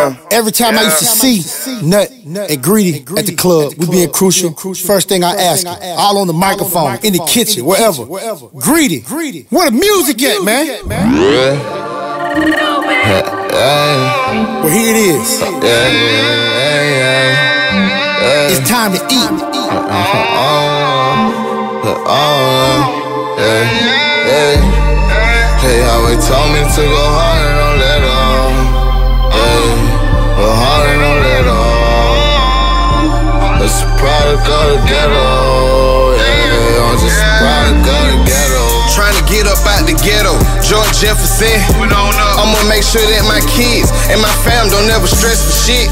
Yeah. Every time I used to see Nut and Greedy at the club, we being crucial. First thing I ask, him, all on the microphone, in the kitchen, wherever. Greedy, where the music at, man? Well, here it is. It's time to eat. They always told me to go hard Yeah, I'm just a product ghetto. Trying to get up out the ghetto, George Jefferson. I'ma make sure that my kids and my fam don't ever stress for shit.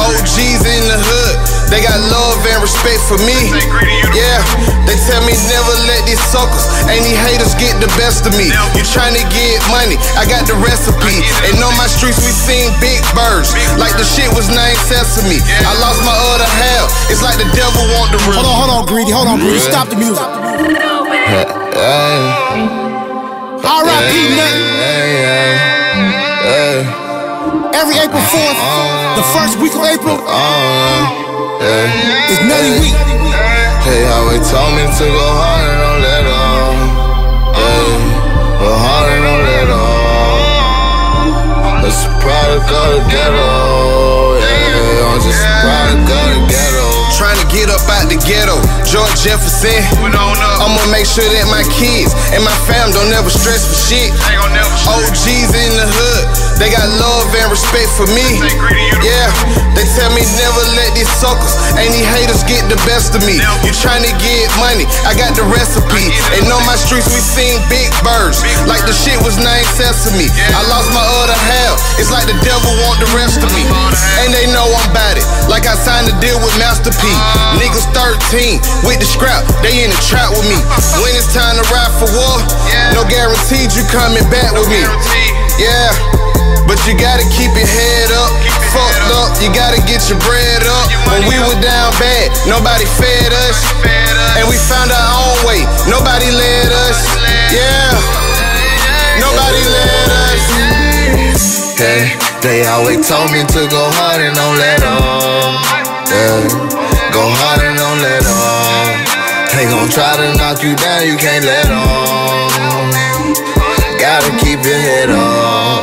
OGs in the hood, they got love and respect for me. Yeah, they tell me never let these suckers, ain't these haters get the best of me. You trying to get money, I got the recipe. And on my streets we seen big birds, like the shit was named Sesame. I lost my other half, it's like the devil want the Hold on, hold on, Greedy, hold on, Greedy. Stop the music. R.I.P. Nut. Every April uh, 4th, the uh, first week of uh, April, is Nutty Week. Hey, They always told me to go hard and don't let up. Hey, go hard and don't let up. It's a product of the ghetto. Yeah, I'm just a product of the ghetto. Trying to get up out the ghetto, George Jefferson. I'ma make sure that my kids and my fam don't ever stress for shit. OGs in the hood, they got love and respect for me. Yeah, they tell me never let these suckers, ain't these haters get the best of me. You tryna get money, I got the recipe. And on my streets we seen big birds, like the shit was named Sesame. I lost my other half, it's like the devil want the rest of me. And they know I'm bout it, like I signed a deal with Master P. Niggas 13 with the scrap, they in the trap with me. When it's time to ride for war, no guaranteed you coming back with me. Yeah. But you gotta keep your head up. Fucked up, you gotta get your bread up. When we were down bad, nobody fed us. And we found our own way, nobody led us. Yeah, nobody led us. Hey, they always told me to go hard and don't let up. Yeah, go hard and don't let up. They gon' try to knock you down, you can't let on. Gotta keep your head up.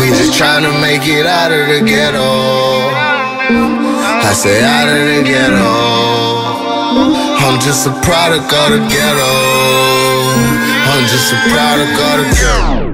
We just tryna make it out of the ghetto. I say out of the ghetto. I'm just a product of the ghetto. I'm just a product of the ghetto.